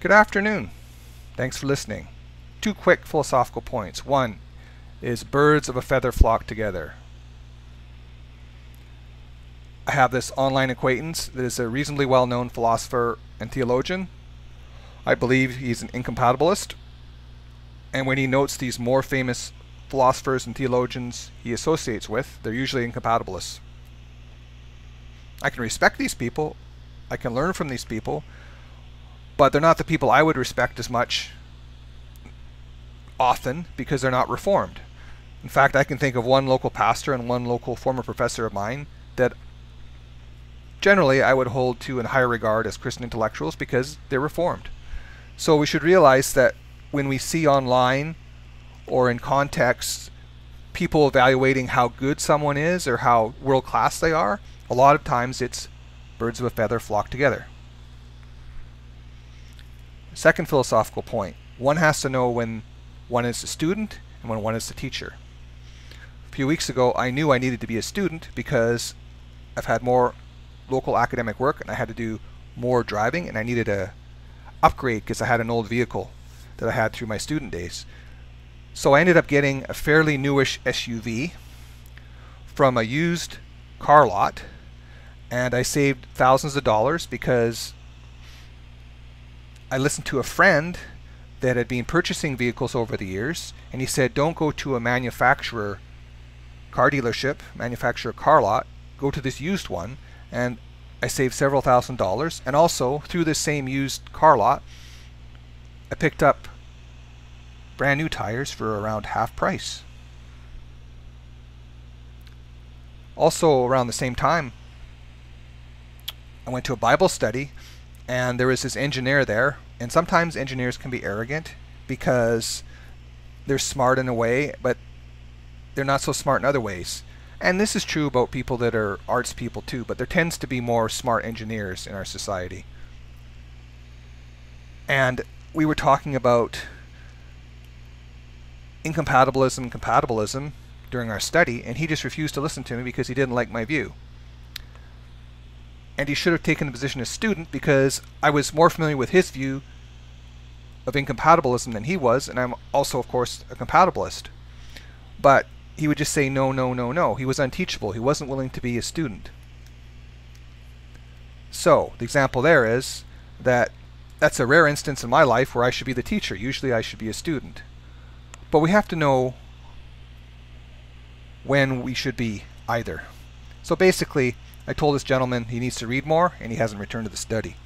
Good afternoon. Thanks for listening. Two quick philosophical points. One is birds of a feather flock together. I have this online acquaintance that is a reasonably well known philosopher and theologian. I believe he's an incompatibilist. And when he notes these more famous philosophers and theologians he associates with, they're usually incompatibilists. I can respect these people, I can learn from these people, but they're not the people I would respect as much often because they're not reformed. In fact, I can think of one local pastor and one local former professor of mine that generally I would hold to in higher regard as Christian intellectuals because they're reformed. So we should realize that when we see online or in context people evaluating how good someone is or how world class they are, a lot of times it's birds of a feather flock together. Second philosophical point one has to know when one is a student and when one is a teacher. A few weeks ago, I knew I needed to be a student because I've had more local academic work and I had to do more driving and I needed a upgrade because I had an old vehicle that I had through my student days. So I ended up getting a fairly newish SUV from a used car lot and I saved thousands of dollars because I listened to a friend that had been purchasing vehicles over the years and he said don't go to a manufacturer car dealership, manufacturer car lot, go to this used one and I saved several thousand dollars and also through this same used car lot I picked up brand new tires for around half price. Also around the same time I went to a Bible study and there was this engineer there and sometimes engineers can be arrogant because they're smart in a way but they're not so smart in other ways and this is true about people that are arts people too, but there tends to be more smart engineers in our society. And we were talking about incompatibilism, compatibilism during our study, and he just refused to listen to me because he didn't like my view. And he should have taken the position as student because I was more familiar with his view of incompatibilism than he was, and I'm also, of course, a compatibilist. But he would just say no, no, no, no. He was unteachable. He wasn't willing to be a student. So, the example there is that that's a rare instance in my life where I should be the teacher. Usually I should be a student. But we have to know when we should be either. So basically, I told this gentleman he needs to read more, and he hasn't returned to the study.